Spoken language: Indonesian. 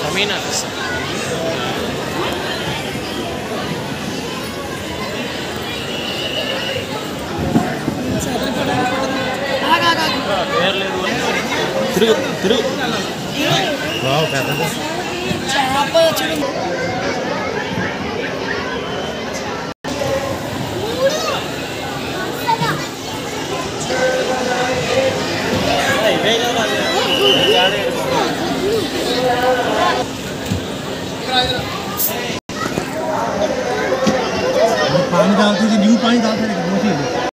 Kamina bisa. తిరుగు తిరుగు బాగు పెద్ద చేప చూడు पानी डालते न्यू पानी डालते